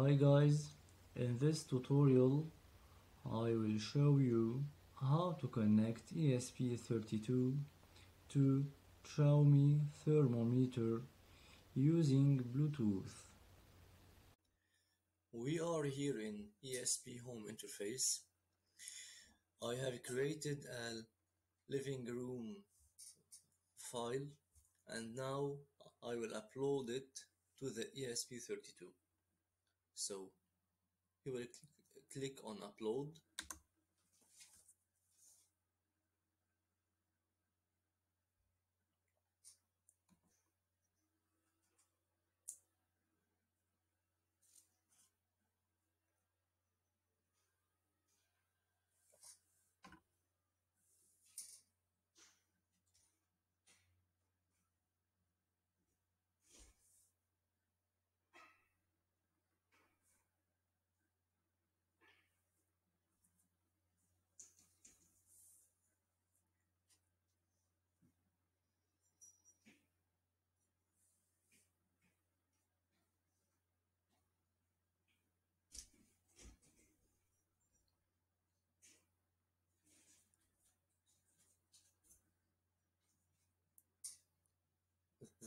Hi guys, in this tutorial I will show you how to connect ESP32 to Xiaomi thermometer using Bluetooth. We are here in ESPHome interface. I have created a living room file and now I will upload it to the ESP32. So you will cl click on upload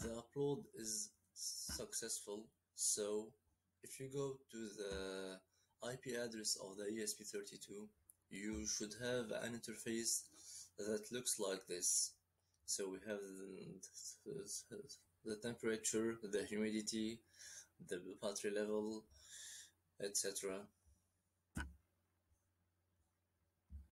the upload is successful so if you go to the IP address of the ESP32 you should have an interface that looks like this so we have the, temperature, the humidity, the battery level, etc.